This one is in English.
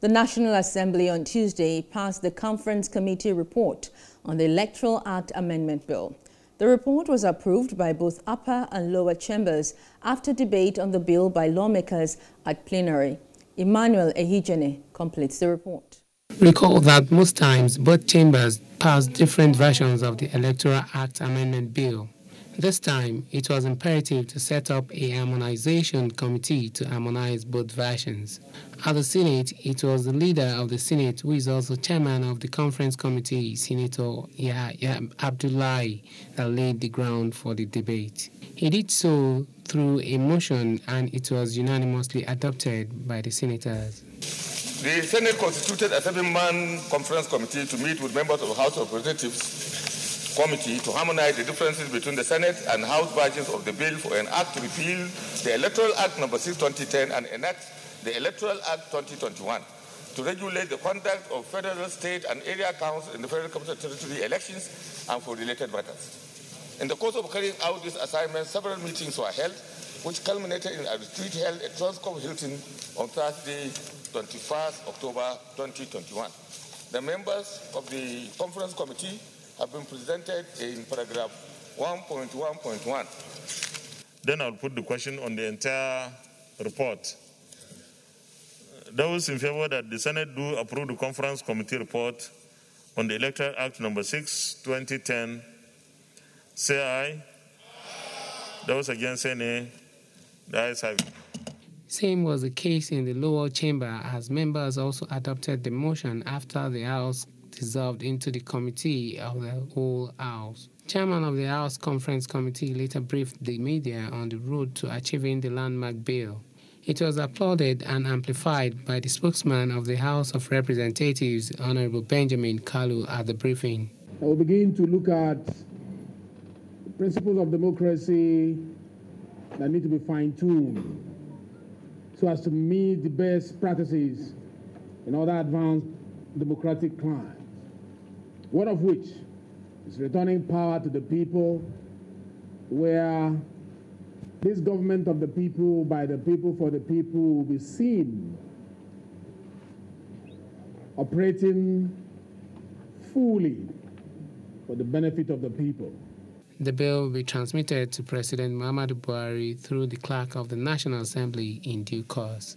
The National Assembly on Tuesday passed the Conference Committee report on the Electoral Act Amendment Bill. The report was approved by both upper and lower chambers after debate on the bill by lawmakers at plenary. Emmanuel Ehijene completes the report. Recall that most times both chambers pass different versions of the Electoral Act Amendment Bill. This time, it was imperative to set up a harmonization committee to harmonize both versions. At the Senate, it was the leader of the Senate, who is also chairman of the conference committee, Senator Yahya Abdullahi, that laid the ground for the debate. He did so through a motion, and it was unanimously adopted by the senators. The Senate constituted a seven-man conference committee to meet with members of the House of Representatives committee to harmonize the differences between the Senate and House versions of the bill for an act to repeal the Electoral Act number 6 2010 and enact the Electoral Act 2021 to regulate the conduct of federal, state, and area councils in the federal capital territory elections and for related matters. In the course of carrying out this assignment, several meetings were held, which culminated in a retreat held at Transcorp Hilton on Thursday, 21st October 2021. The members of the conference committee have been presented in paragraph 1.1.1. Then I'll put the question on the entire report. Those in favor that the Senate do approve the conference committee report on the Electoral Act number 6, 2010, say aye. aye. Those against say nay. The ayes have it. Same was the case in the lower chamber as members also adopted the motion after the House dissolved into the committee of the whole House. Chairman of the House Conference Committee later briefed the media on the road to achieving the landmark bill. It was applauded and amplified by the spokesman of the House of Representatives, Honorable Benjamin Kalu, at the briefing. I will begin to look at principles of democracy that need to be fine-tuned so as to meet the best practices in other advanced democratic climes one of which is returning power to the people, where this government of the people, by the people, for the people, will be seen operating fully for the benefit of the people. The bill will be transmitted to President Muhammadu Buhari through the clerk of the National Assembly in due course.